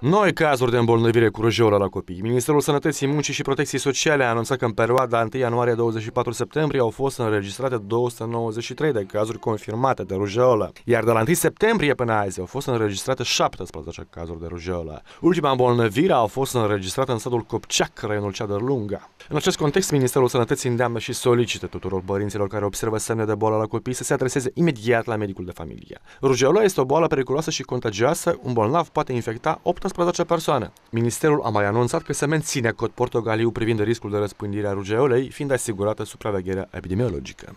Noi cazuri de îmbolnăvire cu rujeolă la copii. Ministerul Sănătății, Muncii și Protecției Sociale a anunțat că în perioada 1 ianuarie-24 septembrie au fost înregistrate 293 de cazuri confirmate de rujeolă, iar de la 1 septembrie până azi au fost înregistrate 17 cazuri de rujeolă. Ultima îmbolnăvire a fost înregistrată în satul Copceac, raionul Ceadăr Lunga. În acest context, Ministerul Sănătății îndeamnă și solicită tuturor părinților care observă semne de boală la copii să se adreseze imediat la medicul de familie. Rujeola este o boală periculoasă și contagioasă, un bolnav poate infecta 18 18 persoane. Ministerul a mai anunțat că se menține cod Portogaliu privind riscul de răspândire a rugeolei, fiind asigurată supravegherea epidemiologică.